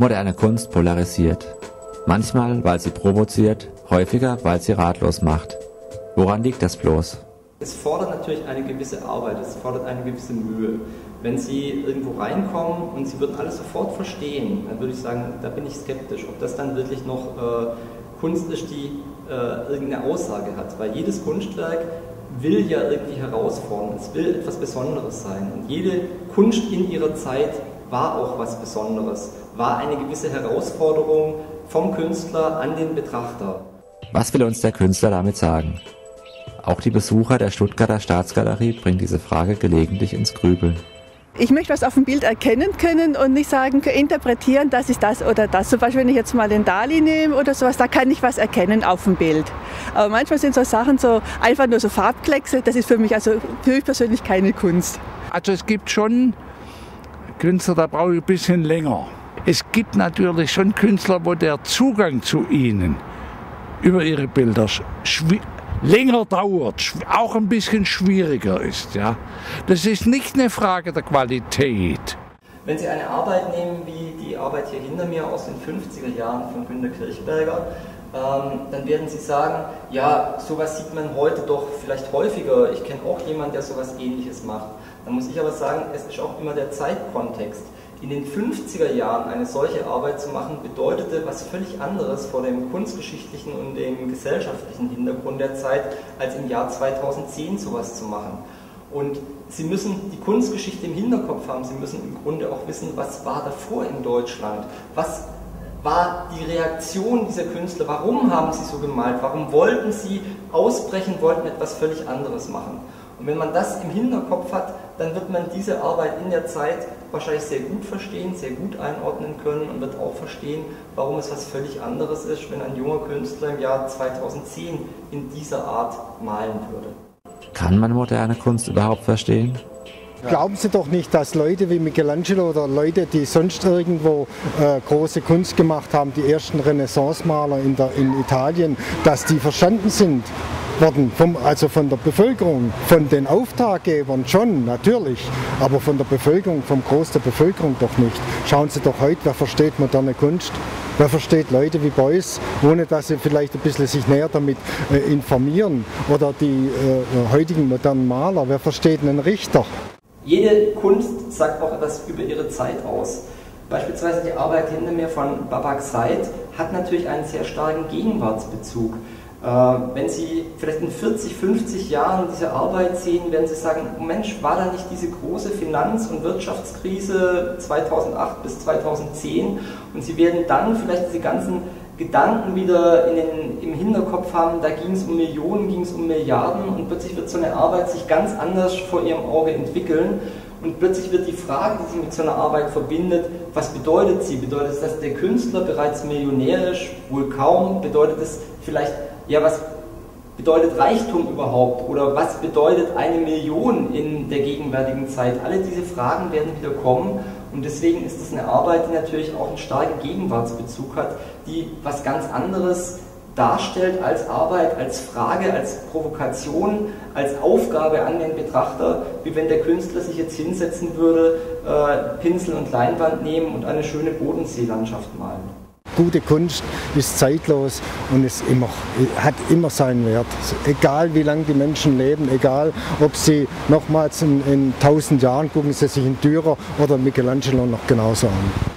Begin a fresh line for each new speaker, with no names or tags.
Moderne Kunst polarisiert. Manchmal, weil sie provoziert, häufiger, weil sie ratlos macht. Woran liegt das bloß?
Es fordert natürlich eine gewisse Arbeit, es fordert eine gewisse Mühe. Wenn Sie irgendwo reinkommen und Sie würden alles sofort verstehen, dann würde ich sagen, da bin ich skeptisch, ob das dann wirklich noch äh, Kunst ist, die äh, irgendeine Aussage hat. Weil jedes Kunstwerk will ja irgendwie herausfordern, es will etwas Besonderes sein. Und jede Kunst in ihrer Zeit war auch was Besonderes, war eine gewisse Herausforderung vom Künstler an den Betrachter.
Was will uns der Künstler damit sagen? Auch die Besucher der Stuttgarter Staatsgalerie bringen diese Frage gelegentlich ins Grübeln.
Ich möchte was auf dem Bild erkennen können und nicht sagen, interpretieren, das ist das oder das. Zum Beispiel, wenn ich jetzt mal den Dali nehme oder sowas, da kann ich was erkennen auf dem Bild. Aber manchmal sind so Sachen so einfach nur so Farbkleckse, das ist für mich also für mich persönlich keine Kunst.
Also es gibt schon Künstler, da brauche ich ein bisschen länger. Es gibt natürlich schon Künstler, wo der Zugang zu ihnen über ihre Bilder länger dauert, auch ein bisschen schwieriger ist. Ja. Das ist nicht eine Frage der Qualität.
Wenn Sie eine Arbeit nehmen wie Arbeit hier hinter mir aus den 50er Jahren von Günter Kirchberger, ähm, dann werden Sie sagen, ja, sowas sieht man heute doch vielleicht häufiger. Ich kenne auch jemanden, der sowas ähnliches macht. Dann muss ich aber sagen, es ist auch immer der Zeitkontext in den 50er Jahren eine solche Arbeit zu machen, bedeutete was völlig anderes vor dem kunstgeschichtlichen und dem gesellschaftlichen Hintergrund der Zeit, als im Jahr 2010 sowas zu machen. Und Sie müssen die Kunstgeschichte im Hinterkopf haben, Sie müssen im Grunde auch wissen, was war davor in Deutschland, was war die Reaktion dieser Künstler, warum haben sie so gemalt, warum wollten sie ausbrechen, wollten etwas völlig anderes machen. Und wenn man das im Hinterkopf hat, dann wird man diese Arbeit in der Zeit wahrscheinlich sehr gut verstehen, sehr gut einordnen können und wird auch verstehen, warum es was völlig anderes ist, wenn ein junger Künstler im Jahr 2010 in dieser Art malen würde.
Kann man moderne Kunst überhaupt verstehen?
Glauben Sie doch nicht, dass Leute wie Michelangelo oder Leute, die sonst irgendwo äh, große Kunst gemacht haben, die ersten Renaissance-Maler in, in Italien, dass die verstanden sind worden, vom, also von der Bevölkerung, von den Auftraggebern schon, natürlich, aber von der Bevölkerung, vom Groß der Bevölkerung doch nicht. Schauen Sie doch heute, wer versteht moderne Kunst? Wer versteht Leute wie Beuys, ohne dass sie vielleicht ein bisschen sich näher damit äh, informieren? Oder die äh, heutigen modernen Maler, wer versteht einen Richter?
Jede Kunst sagt auch etwas über ihre Zeit aus. Beispielsweise die Arbeit hinter mir von Babak Said hat natürlich einen sehr starken Gegenwartsbezug. Äh, wenn Sie vielleicht in 40, 50 Jahren diese Arbeit sehen, werden Sie sagen, Mensch, war da nicht diese große Finanz- und Wirtschaftskrise 2008 bis 2010? Und Sie werden dann vielleicht diese ganzen Gedanken wieder in den, im Hinterkopf haben, da ging es um Millionen, ging es um Milliarden und plötzlich wird so eine Arbeit sich ganz anders vor Ihrem Auge entwickeln und plötzlich wird die Frage, die sich mit so einer Arbeit verbindet, was bedeutet sie? Bedeutet es, dass der Künstler bereits Millionär ist? Wohl kaum. Bedeutet es vielleicht, ja, was bedeutet Reichtum überhaupt? Oder was bedeutet eine Million in der gegenwärtigen Zeit? Alle diese Fragen werden wieder kommen und deswegen ist es eine Arbeit, die natürlich auch einen starken Gegenwartsbezug hat, die was ganz anderes darstellt als Arbeit, als Frage, als Provokation, als Aufgabe an den Betrachter, wie wenn der Künstler sich jetzt hinsetzen würde, äh, Pinsel und Leinwand nehmen und eine schöne Bodenseelandschaft malen.
Gute Kunst ist zeitlos und ist immer, hat immer seinen Wert. Egal wie lange die Menschen leben, egal ob sie nochmals in, in 1000 Jahren gucken sie sich in Dürer oder Michelangelo noch genauso an.